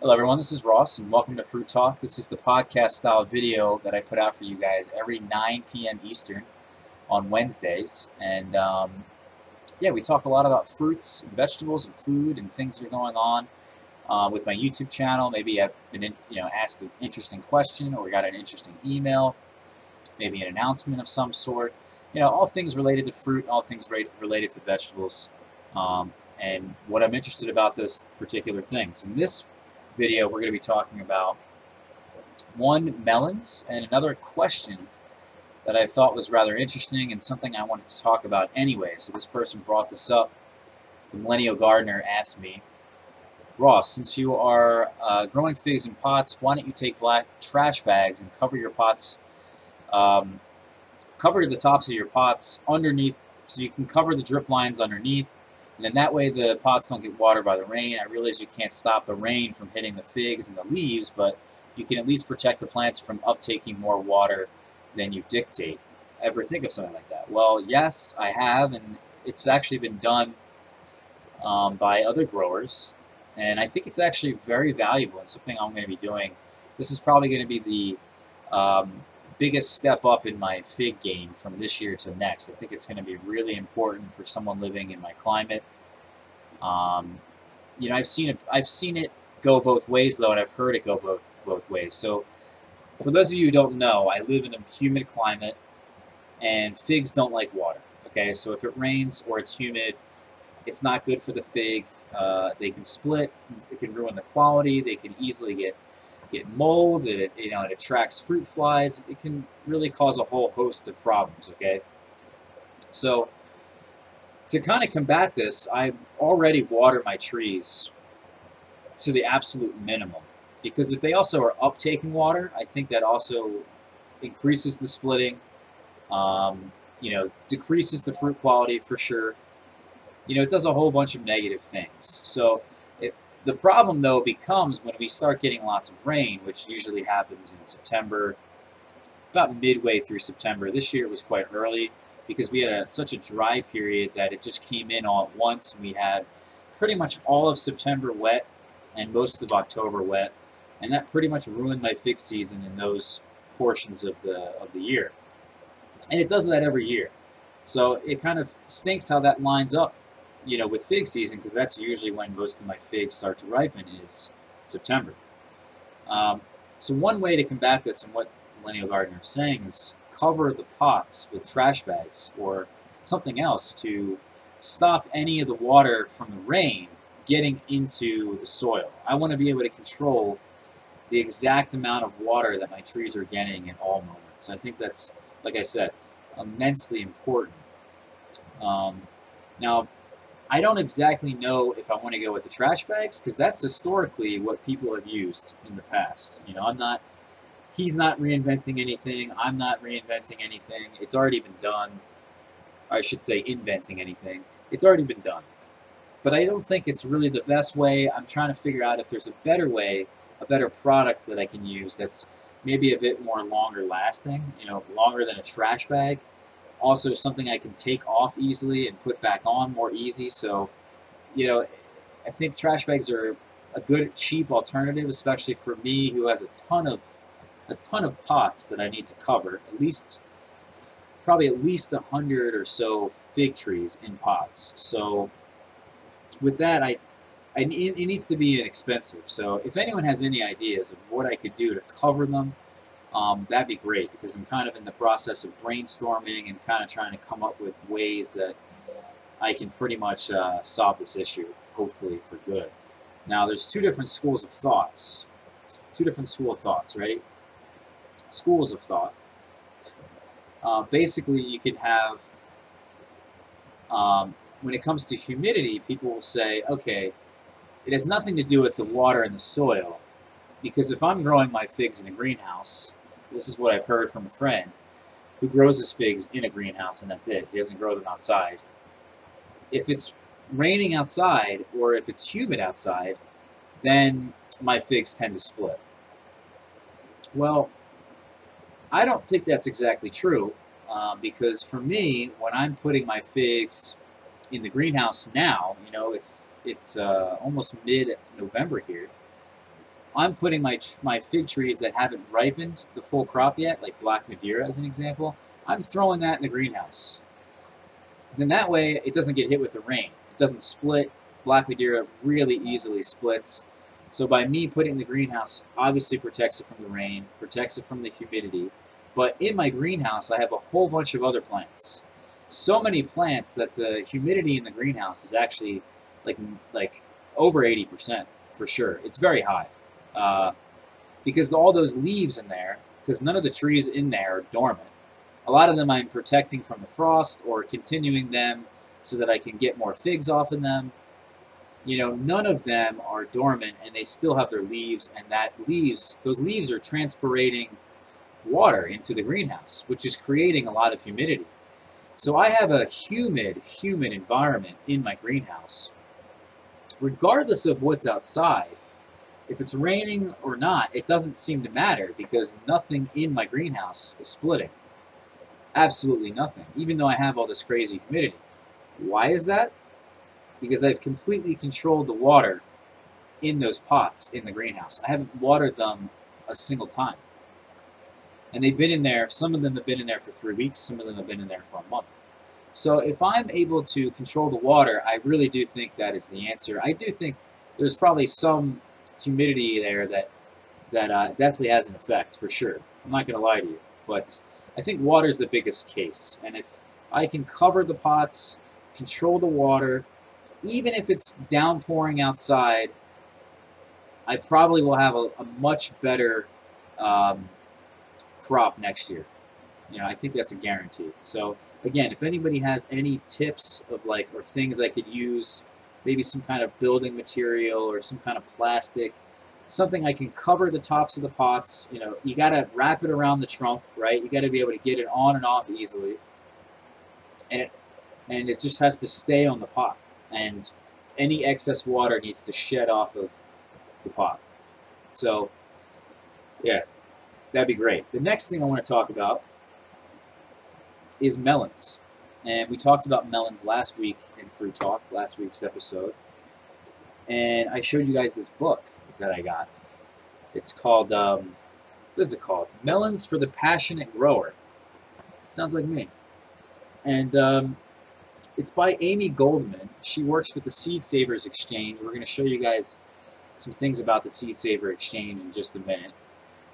Hello everyone, this is Ross and welcome to Fruit Talk. This is the podcast style video that I put out for you guys every 9 p.m. Eastern on Wednesdays. And um, yeah, we talk a lot about fruits and vegetables and food and things that are going on uh, with my YouTube channel. Maybe I've been in, you know asked an interesting question or got an interesting email, maybe an announcement of some sort. You know, all things related to fruit, all things related to vegetables. Um, and what I'm interested about those particular things. And this video, we're going to be talking about one, melons, and another question that I thought was rather interesting and something I wanted to talk about anyway. So this person brought this up. The Millennial Gardener asked me, Ross, since you are uh, growing figs in pots, why don't you take black trash bags and cover your pots, um, cover the tops of your pots underneath, so you can cover the drip lines underneath and then that way the pots don't get watered by the rain. I realize you can't stop the rain from hitting the figs and the leaves, but you can at least protect the plants from uptaking more water than you dictate. Ever think of something like that? Well, yes, I have, and it's actually been done um, by other growers, and I think it's actually very valuable and something I'm going to be doing. This is probably going to be the um, biggest step up in my fig game from this year to next. I think it's going to be really important for someone living in my climate. Um, you know, I've seen it. I've seen it go both ways though, and I've heard it go both both ways. So, for those of you who don't know, I live in a humid climate, and figs don't like water. Okay, so if it rains or it's humid, it's not good for the fig. Uh, they can split. It can ruin the quality. They can easily get get mold, it, you know, it attracts fruit flies. It can really cause a whole host of problems, okay? So to kind of combat this, I already water my trees to the absolute minimum. Because if they also are uptaking water, I think that also increases the splitting, um, you know, decreases the fruit quality for sure. You know, it does a whole bunch of negative things. So the problem, though, becomes when we start getting lots of rain, which usually happens in September, about midway through September. This year it was quite early because we had a, such a dry period that it just came in all at once. We had pretty much all of September wet and most of October wet, and that pretty much ruined my fig season in those portions of the of the year. And it does that every year. So it kind of stinks how that lines up you know, with fig season, because that's usually when most of my figs start to ripen, is September. Um, so one way to combat this, and what Millennial Gardener is saying, is cover the pots with trash bags or something else to stop any of the water from the rain getting into the soil. I want to be able to control the exact amount of water that my trees are getting in all moments. I think that's, like I said, immensely important. Um, now, I don't exactly know if I want to go with the trash bags because that's historically what people have used in the past. You know, I'm not, he's not reinventing anything. I'm not reinventing anything. It's already been done. I should say inventing anything. It's already been done. But I don't think it's really the best way. I'm trying to figure out if there's a better way, a better product that I can use that's maybe a bit more longer lasting, you know, longer than a trash bag also something I can take off easily and put back on more easy. So, you know, I think trash bags are a good cheap alternative, especially for me who has a ton of a ton of pots that I need to cover. At least probably at least a hundred or so fig trees in pots. So with that, I, I it needs to be inexpensive. So if anyone has any ideas of what I could do to cover them um, that'd be great because I'm kind of in the process of brainstorming and kind of trying to come up with ways that I can pretty much uh, solve this issue, hopefully for good. Now, there's two different schools of thoughts, two different school of thoughts, right? Schools of thought. Uh, basically, you can have, um, when it comes to humidity, people will say, okay, it has nothing to do with the water in the soil, because if I'm growing my figs in a greenhouse, this is what I've heard from a friend who grows his figs in a greenhouse and that's it. He doesn't grow them outside. If it's raining outside or if it's humid outside, then my figs tend to split. Well, I don't think that's exactly true uh, because for me, when I'm putting my figs in the greenhouse now, you know, it's it's uh, almost mid-November here. I'm putting my my fig trees that haven't ripened the full crop yet, like Black Madeira as an example, I'm throwing that in the greenhouse. Then that way it doesn't get hit with the rain. It doesn't split. Black Madeira really easily splits. So by me putting the greenhouse, obviously protects it from the rain, protects it from the humidity. But in my greenhouse, I have a whole bunch of other plants. So many plants that the humidity in the greenhouse is actually like like over 80% for sure. It's very high. Uh, because all those leaves in there, because none of the trees in there are dormant. A lot of them I'm protecting from the frost or continuing them so that I can get more figs off of them. You know, none of them are dormant and they still have their leaves and that leaves, those leaves are transpirating water into the greenhouse, which is creating a lot of humidity. So I have a humid, humid environment in my greenhouse. Regardless of what's outside, if it's raining or not, it doesn't seem to matter because nothing in my greenhouse is splitting. Absolutely nothing, even though I have all this crazy humidity. Why is that? Because I've completely controlled the water in those pots in the greenhouse. I haven't watered them a single time. And they've been in there, some of them have been in there for three weeks, some of them have been in there for a month. So if I'm able to control the water, I really do think that is the answer. I do think there's probably some humidity there that that uh, definitely has an effect for sure. I'm not going to lie to you, but I think water is the biggest case. And if I can cover the pots, control the water, even if it's downpouring outside, I probably will have a, a much better um, crop next year. You know, I think that's a guarantee. So again, if anybody has any tips of like or things I could use, maybe some kind of building material or some kind of plastic something I can cover the tops of the pots. You know, you got to wrap it around the trunk, right? You got to be able to get it on and off easily. And it, and it just has to stay on the pot. And any excess water needs to shed off of the pot. So, yeah, that'd be great. The next thing I want to talk about is melons. And we talked about melons last week in Fruit Talk, last week's episode. And I showed you guys this book that I got. It's called, um, what is it called? Melons for the Passionate Grower. Sounds like me. And um, it's by Amy Goldman. She works with the Seed Savers Exchange. We're going to show you guys some things about the Seed Saver Exchange in just a minute.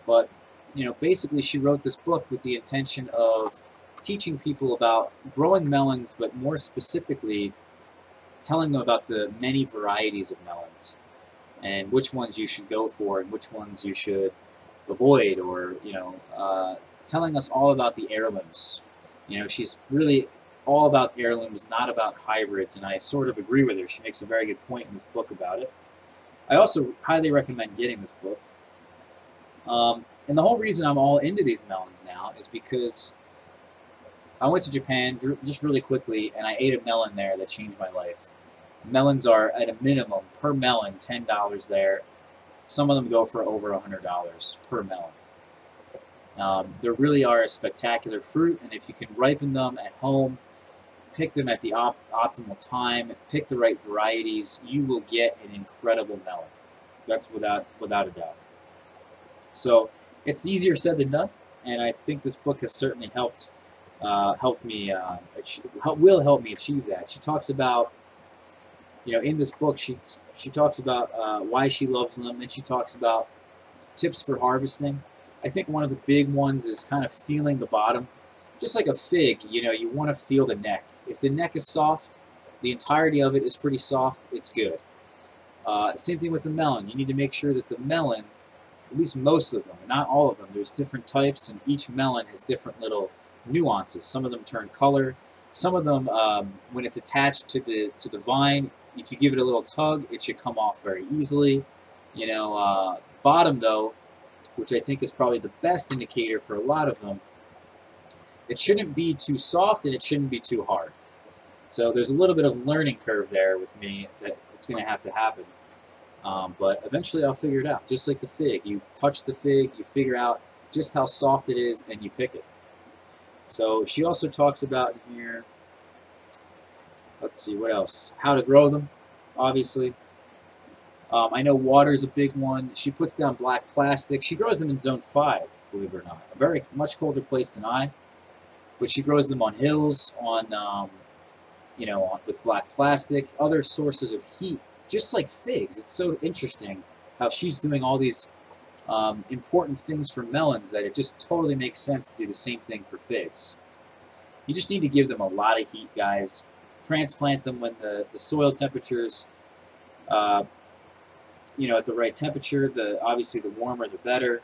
But, you know, basically she wrote this book with the intention of teaching people about growing melons, but more specifically, telling them about the many varieties of melons and which ones you should go for and which ones you should avoid or you know uh, telling us all about the heirlooms. You know she's really all about heirlooms not about hybrids and i sort of agree with her. She makes a very good point in this book about it. I also highly recommend getting this book. Um, and the whole reason i'm all into these melons now is because i went to japan just really quickly and i ate a melon there that changed my life melons are at a minimum per melon $10 there. Some of them go for over $100 per melon. Um, they really are a spectacular fruit, and if you can ripen them at home, pick them at the op optimal time, pick the right varieties, you will get an incredible melon. That's without without a doubt. So it's easier said than done, and I think this book has certainly helped uh, helped me uh, will help me achieve that. She talks about you know, in this book, she she talks about uh, why she loves them, and she talks about tips for harvesting. I think one of the big ones is kind of feeling the bottom. Just like a fig, you know, you want to feel the neck. If the neck is soft, the entirety of it is pretty soft, it's good. Uh, same thing with the melon. You need to make sure that the melon, at least most of them, not all of them, there's different types, and each melon has different little nuances. Some of them turn color. Some of them, um, when it's attached to the to the vine, if you give it a little tug, it should come off very easily. You know, uh, bottom though, which I think is probably the best indicator for a lot of them, it shouldn't be too soft and it shouldn't be too hard. So there's a little bit of learning curve there with me that it's going to have to happen. Um, but eventually I'll figure it out. Just like the fig. You touch the fig, you figure out just how soft it is, and you pick it. So she also talks about here let's see, what else? How to grow them, obviously. Um, I know water is a big one. She puts down black plastic. She grows them in zone 5, believe it or not. A very much colder place than I. But she grows them on hills, on, um, you know, on, with black plastic, other sources of heat, just like figs. It's so interesting how she's doing all these um, important things for melons that it just totally makes sense to do the same thing for figs. You just need to give them a lot of heat, guys. Transplant them when the, the soil temperatures, uh, you know, at the right temperature. The Obviously, the warmer, the better.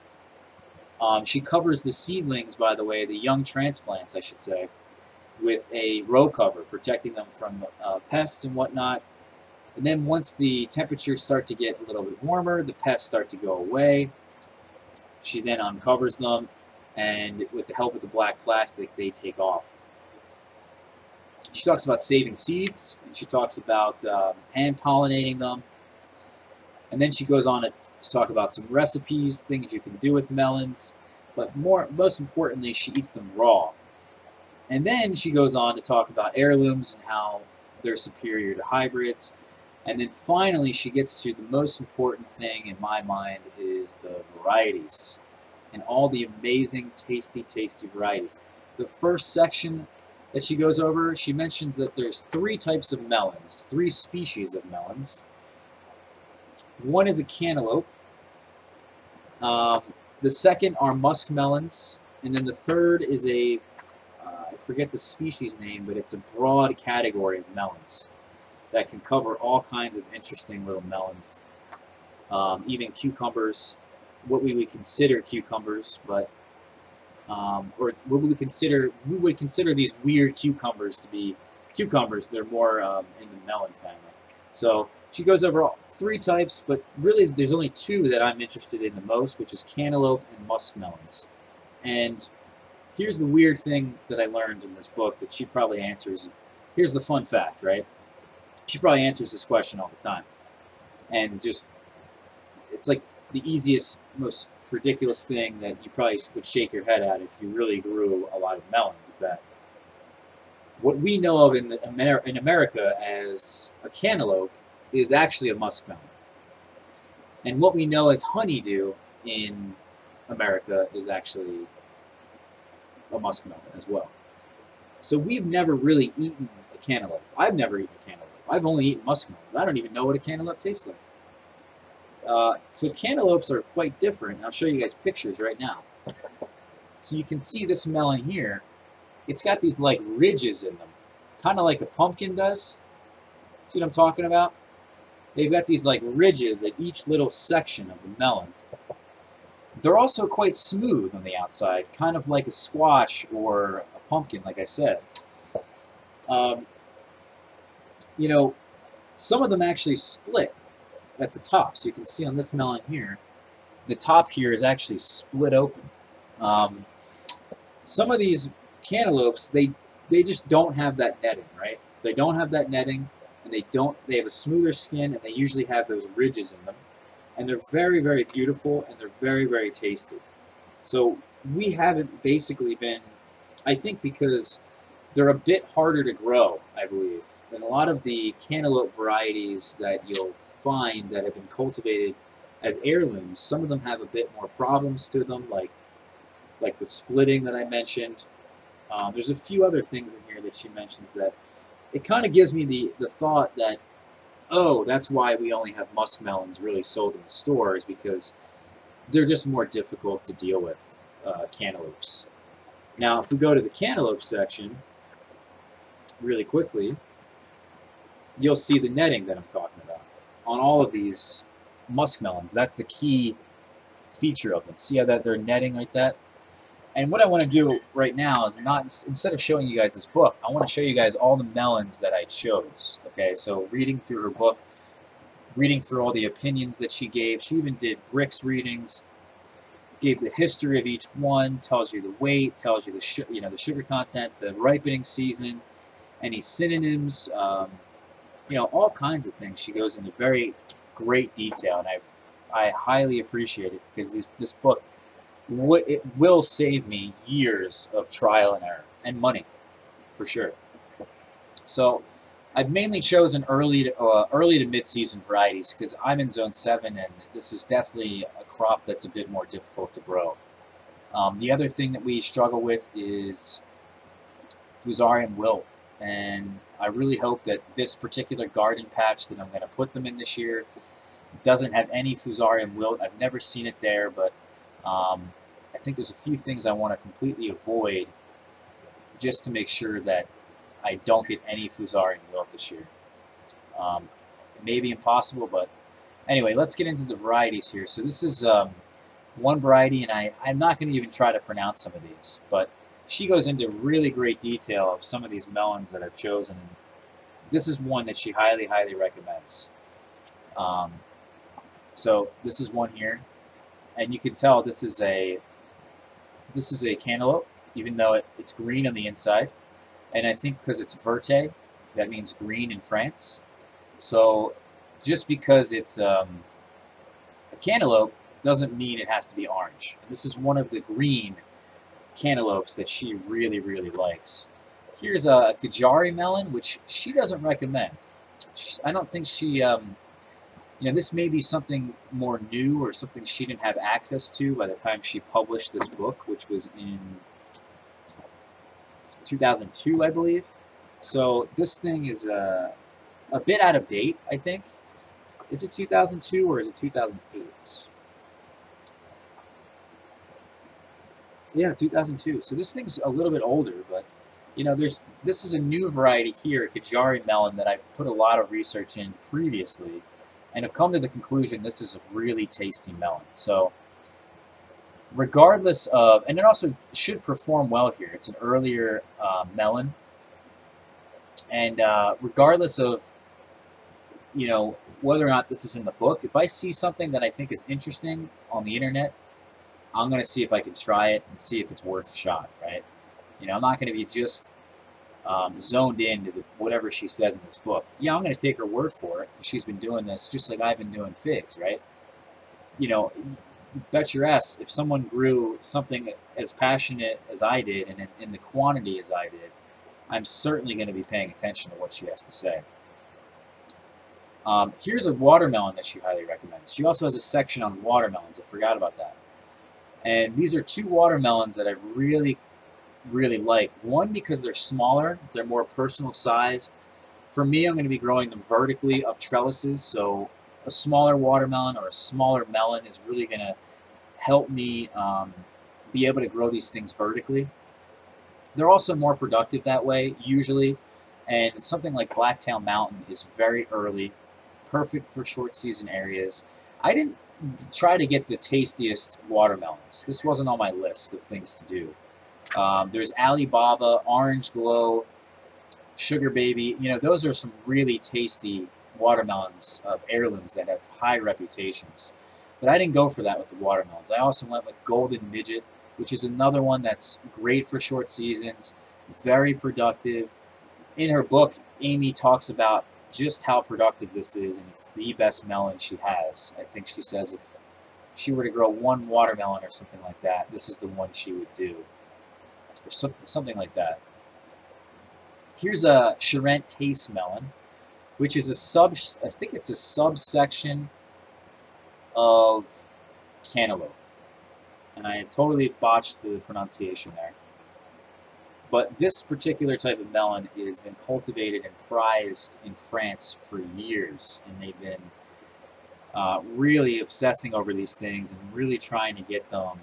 Um, she covers the seedlings, by the way, the young transplants, I should say, with a row cover, protecting them from uh, pests and whatnot. And then once the temperatures start to get a little bit warmer, the pests start to go away. She then uncovers them, and with the help of the black plastic, they take off. She talks about saving seeds, and she talks about um, hand pollinating them. And then she goes on to, to talk about some recipes, things you can do with melons. But more, most importantly, she eats them raw. And then she goes on to talk about heirlooms and how they're superior to hybrids. And then finally, she gets to the most important thing in my mind is the varieties and all the amazing, tasty, tasty varieties. The first section that she goes over, she mentions that there's three types of melons, three species of melons. One is a cantaloupe. Um, the second are musk melons. And then the third is a, uh, I forget the species name, but it's a broad category of melons that can cover all kinds of interesting little melons. Um, even cucumbers, what we would consider cucumbers, but um, or what we would consider we would consider these weird cucumbers to be cucumbers. They're more um, in the melon family. So she goes over all, three types, but really there's only two that I'm interested in the most, which is cantaloupe and muskmelons. And here's the weird thing that I learned in this book that she probably answers. Here's the fun fact, right? She probably answers this question all the time. And just, it's like the easiest, most ridiculous thing that you probably would shake your head at if you really grew a lot of melons is that what we know of in, the, Amer in America as a cantaloupe is actually a muskmelon. And what we know as honeydew in America is actually a muskmelon as well. So we've never really eaten a cantaloupe. I've never eaten a cantaloupe. I've only eaten muskmelons. I don't even know what a cantaloupe tastes like. Uh, so cantaloupes are quite different. I'll show you guys pictures right now. So you can see this melon here. It's got these like ridges in them, kind of like a pumpkin does. See what I'm talking about? They've got these like ridges at each little section of the melon. They're also quite smooth on the outside, kind of like a squash or a pumpkin, like I said. Um, you know, some of them actually split at the top. So you can see on this melon here, the top here is actually split open. Um, some of these cantaloupes, they they just don't have that netting, right? They don't have that netting, and they don't. They have a smoother skin, and they usually have those ridges in them, and they're very, very beautiful, and they're very, very tasty. So we haven't basically been, I think, because they're a bit harder to grow, I believe, than a lot of the cantaloupe varieties that you'll find that have been cultivated as heirlooms. Some of them have a bit more problems to them, like like the splitting that I mentioned. Um, there's a few other things in here that she mentions that it kind of gives me the, the thought that, oh, that's why we only have muskmelons really sold in the stores because they're just more difficult to deal with, uh, cantaloupes. Now, if we go to the cantaloupe section, really quickly, you'll see the netting that I'm talking about on all of these muskmelons. That's the key feature of them. See how that they're netting like that? And what I want to do right now is not, instead of showing you guys this book, I want to show you guys all the melons that I chose. Okay, so reading through her book, reading through all the opinions that she gave. She even did Brix readings, gave the history of each one, tells you the weight, tells you the you know the sugar content, the ripening season, any synonyms, um, you know, all kinds of things. She goes into very great detail, and I've I highly appreciate it because this this book it will save me years of trial and error and money, for sure. So I've mainly chosen early to, uh, early to mid-season varieties because I'm in zone 7 and this is definitely a crop that's a bit more difficult to grow. Um, the other thing that we struggle with is Fusarium wilt and I really hope that this particular garden patch that I'm going to put them in this year doesn't have any Fusarium wilt. I've never seen it there, but um, I think there's a few things I want to completely avoid just to make sure that I don't get any Fusarium wilt this year. Um, it may be impossible, but anyway, let's get into the varieties here. So this is um, one variety, and I, I'm not going to even try to pronounce some of these, but she goes into really great detail of some of these melons that I've chosen. This is one that she highly, highly recommends. Um, so this is one here, and you can tell this is a this is a cantaloupe, even though it, it's green on the inside. And I think because it's verte, that means green in France. So just because it's um, a cantaloupe doesn't mean it has to be orange. And this is one of the green cantaloupes that she really, really likes. Here's a Kajari melon, which she doesn't recommend. I don't think she, um, you know, this may be something more new or something she didn't have access to by the time she published this book, which was in 2002, I believe. So this thing is uh, a bit out of date, I think. Is it 2002 or is it 2008? Yeah, 2002. So this thing's a little bit older, but you know, there's this is a new variety here, Kajari melon, that I put a lot of research in previously, and have come to the conclusion this is a really tasty melon. So regardless of, and it also should perform well here. It's an earlier uh, melon, and uh, regardless of, you know, whether or not this is in the book, if I see something that I think is interesting on the internet, I'm going to see if I can try it and see if it's worth a shot, right? You know, I'm not going to be just um, zoned in to the, whatever she says in this book. Yeah, I'm going to take her word for it because she's been doing this just like I've been doing figs, right? You know, bet your ass if someone grew something as passionate as I did and in, in the quantity as I did, I'm certainly going to be paying attention to what she has to say. Um, here's a watermelon that she highly recommends. She also has a section on watermelons. I forgot about that. And these are two watermelons that I really, really like. One, because they're smaller, they're more personal sized. For me, I'm going to be growing them vertically up trellises, so a smaller watermelon or a smaller melon is really going to help me um, be able to grow these things vertically. They're also more productive that way, usually, and something like Blacktail Mountain is very early, perfect for short season areas. I didn't try to get the tastiest watermelons. This wasn't on my list of things to do. Um, there's Alibaba, Orange Glow, Sugar Baby. You know, those are some really tasty watermelons of heirlooms that have high reputations. But I didn't go for that with the watermelons. I also went with Golden Midget, which is another one that's great for short seasons, very productive. In her book, Amy talks about just how productive this is, and it's the best melon she has. I think she says if she were to grow one watermelon or something like that, this is the one she would do, or so, something like that. Here's a Charente Taste melon, which is a sub, I think it's a subsection of cantaloupe. And I totally botched the pronunciation there. But this particular type of melon has been cultivated and prized in France for years, and they've been uh, really obsessing over these things and really trying to get them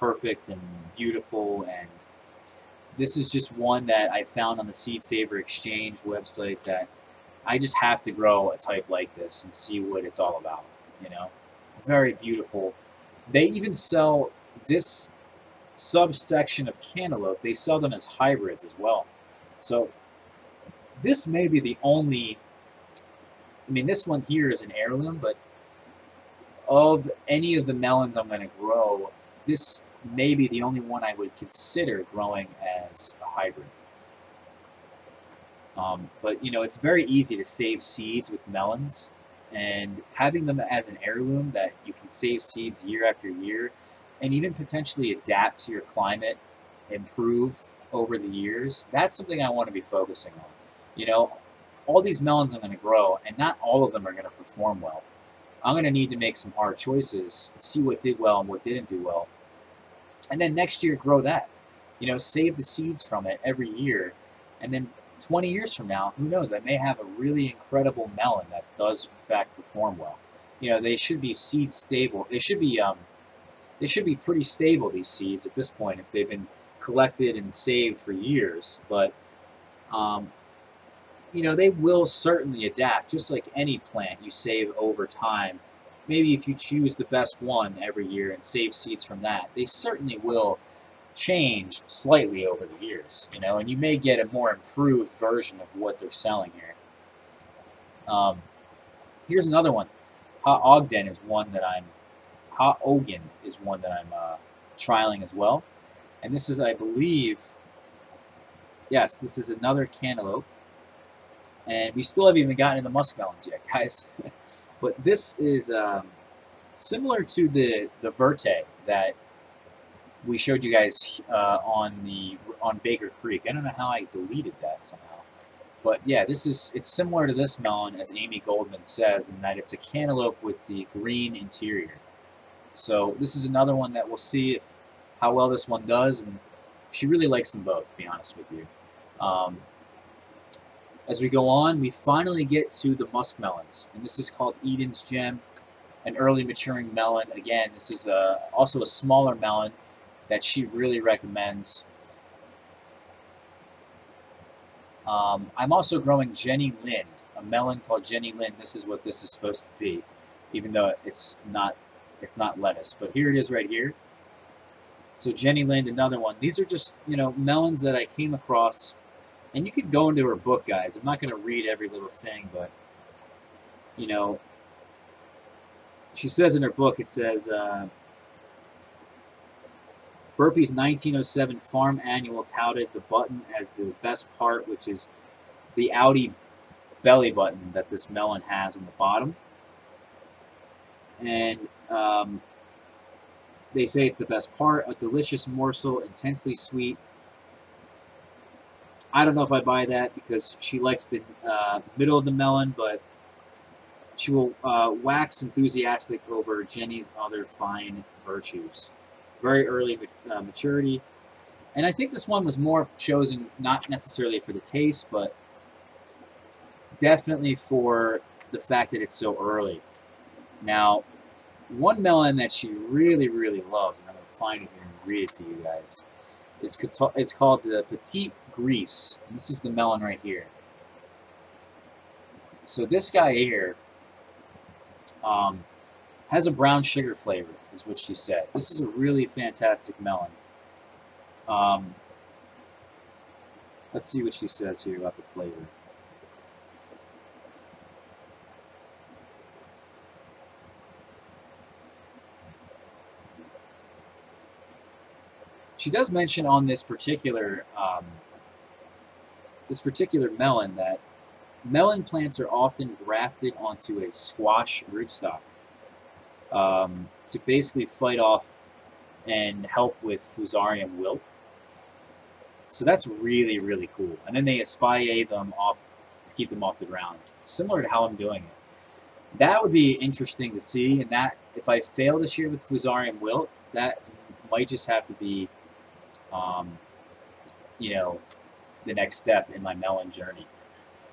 perfect and beautiful. And this is just one that I found on the Seed Saver Exchange website that I just have to grow a type like this and see what it's all about. You know, very beautiful. They even sell this subsection of cantaloupe, they sell them as hybrids as well. So this may be the only, I mean, this one here is an heirloom, but of any of the melons I'm going to grow, this may be the only one I would consider growing as a hybrid. Um, but, you know, it's very easy to save seeds with melons, and having them as an heirloom that you can save seeds year after year and even potentially adapt to your climate, improve over the years, that's something I want to be focusing on. You know, all these melons I'm going to grow, and not all of them are going to perform well. I'm going to need to make some hard choices, see what did well and what didn't do well. And then next year, grow that. You know, save the seeds from it every year. And then 20 years from now, who knows, I may have a really incredible melon that does, in fact, perform well. You know, they should be seed stable. They should be, um, they should be pretty stable, these seeds, at this point, if they've been collected and saved for years. But, um, you know, they will certainly adapt, just like any plant you save over time. Maybe if you choose the best one every year and save seeds from that, they certainly will change slightly over the years, you know, and you may get a more improved version of what they're selling here. Um, here's another one. Ogden is one that I'm, Ha Ogen is one that I'm uh, trialing as well. And this is, I believe, yes, this is another cantaloupe. And we still haven't even gotten into muskmelons yet, guys. but this is um, similar to the, the Verte that we showed you guys uh, on the on Baker Creek. I don't know how I deleted that somehow. But yeah, this is it's similar to this melon, as Amy Goldman says, in that it's a cantaloupe with the green interior. So this is another one that we'll see if how well this one does, and she really likes them both, to be honest with you. Um, as we go on, we finally get to the muskmelons, and this is called Eden's Gem, an early maturing melon. Again, this is a, uh, also a smaller melon that she really recommends. Um, I'm also growing Jenny Lind, a melon called Jenny Lind. This is what this is supposed to be, even though it's not it's not lettuce. But here it is right here. So Jenny Lind, another one. These are just, you know, melons that I came across. And you could go into her book, guys. I'm not going to read every little thing, but, you know, she says in her book, it says, uh, Burpee's 1907 Farm Annual touted the button as the best part, which is the outie belly button that this melon has on the bottom. And um, they say it's the best part, a delicious morsel, intensely sweet. I don't know if I buy that because she likes the uh, middle of the melon, but she will uh, wax enthusiastic over Jenny's other fine virtues very early uh, maturity. And I think this one was more chosen not necessarily for the taste, but definitely for the fact that it's so early. Now, one melon that she really, really loves, and I'm going to find it here and read it to you guys, is, is called the Petite Grise. And this is the melon right here. So this guy here um, has a brown sugar flavor is what she said. This is a really fantastic melon. Um, let's see what she says here about the flavor. She does mention on this particular um, this particular melon that melon plants are often grafted onto a squash rootstock um, to basically fight off and help with Fusarium wilt. So that's really, really cool. And then they espalier them off to keep them off the ground, similar to how I'm doing it. That would be interesting to see, and that if I fail this year with Fusarium wilt, that might just have to be, um, you know, the next step in my melon journey.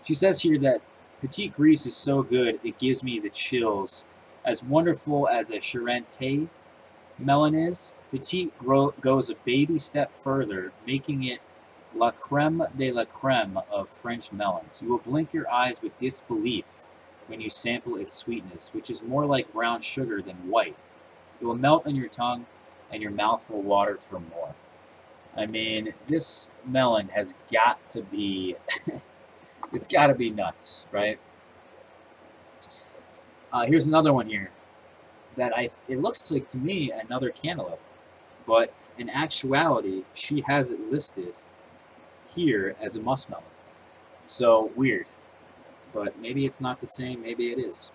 She says here that Petite Grise is so good, it gives me the chills as wonderful as a Charentais melon is, Petite goes a baby step further, making it la creme de la creme of French melons. You will blink your eyes with disbelief when you sample its sweetness, which is more like brown sugar than white. It will melt on your tongue, and your mouth will water for more. I mean, this melon has got to be, it's got to be nuts, right? Uh, here's another one here that I it looks like to me another cantaloupe, but in actuality she has it listed here as a muskmelon. So weird, but maybe it's not the same. Maybe it is.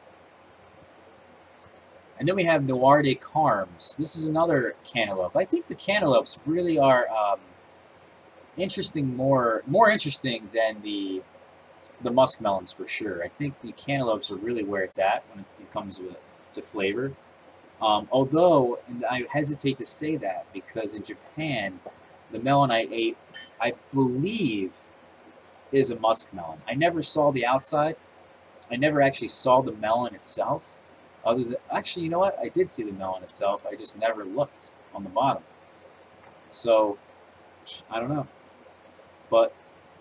And then we have Noir de Carmes. This is another cantaloupe. I think the cantaloupes really are um, interesting, more more interesting than the the muskmelons for sure. I think the cantaloupes are really where it's at when it comes to, to flavor. Um, although, I hesitate to say that because in Japan, the melon I ate, I believe, is a muskmelon. I never saw the outside. I never actually saw the melon itself. Other than actually, you know what? I did see the melon itself. I just never looked on the bottom. So, I don't know. But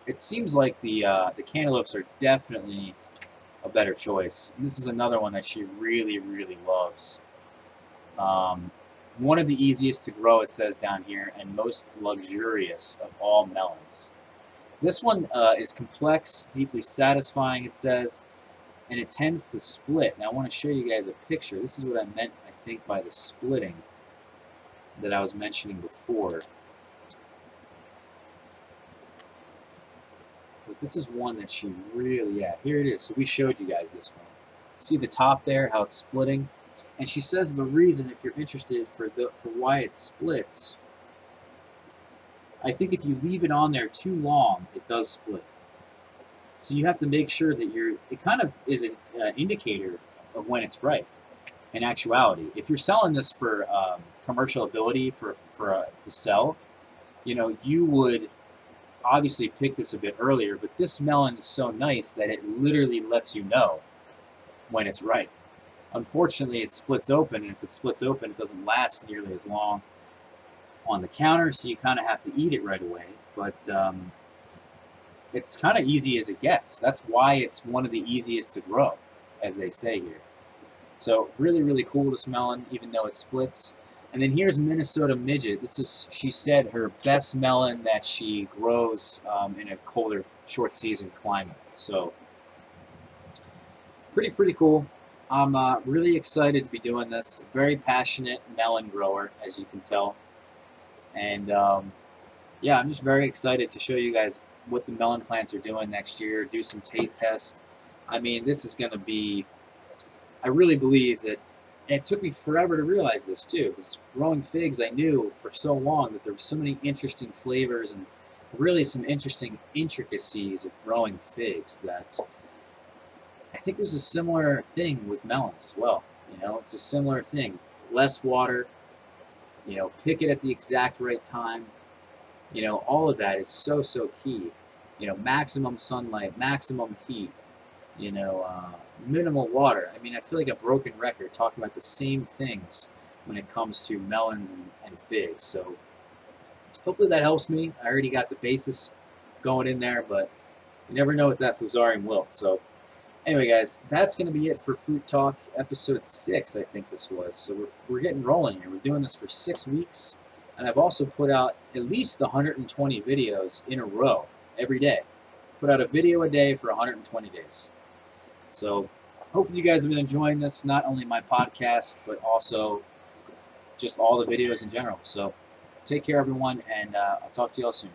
it seems like the uh, the cantaloupes are definitely a better choice. And this is another one that she really, really loves. Um, one of the easiest to grow, it says down here, and most luxurious of all melons. This one uh, is complex, deeply satisfying, it says, and it tends to split. Now I want to show you guys a picture. This is what I meant, I think, by the splitting that I was mentioning before. But this is one that she really, yeah, here it is. So we showed you guys this one. See the top there, how it's splitting? And she says the reason, if you're interested, for the for why it splits, I think if you leave it on there too long, it does split. So you have to make sure that you're, it kind of is an uh, indicator of when it's ripe in actuality. If you're selling this for um, commercial ability for, for uh, to sell, you know, you would obviously pick this a bit earlier, but this melon is so nice that it literally lets you know when it's ripe. Unfortunately, it splits open, and if it splits open, it doesn't last nearly as long on the counter, so you kind of have to eat it right away. But um, it's kind of easy as it gets. That's why it's one of the easiest to grow, as they say here. So really, really cool to smell, even though it splits. And then here's Minnesota Midget. This is, she said, her best melon that she grows um, in a colder, short season climate. So pretty, pretty cool. I'm uh, really excited to be doing this. Very passionate melon grower, as you can tell. And um, yeah, I'm just very excited to show you guys what the melon plants are doing next year, do some taste tests. I mean, this is going to be, I really believe that, it took me forever to realize this too, because growing figs, I knew for so long that there were so many interesting flavors and really some interesting intricacies of growing figs that I think there's a similar thing with melons as well. You know, it's a similar thing. Less water, you know, pick it at the exact right time. You know, all of that is so, so key. You know, maximum sunlight, maximum heat, you know, uh, minimal water. I mean, I feel like a broken record talking about the same things when it comes to melons and, and figs. So hopefully that helps me. I already got the basis going in there, but you never know what that fusarium will. So Anyway, guys, that's going to be it for Fruit Talk episode 6, I think this was. So we're, we're getting rolling here. We're doing this for six weeks, and I've also put out at least 120 videos in a row every day. Put out a video a day for 120 days. So hopefully you guys have been enjoying this, not only my podcast, but also just all the videos in general. So take care, everyone, and uh, I'll talk to you all soon.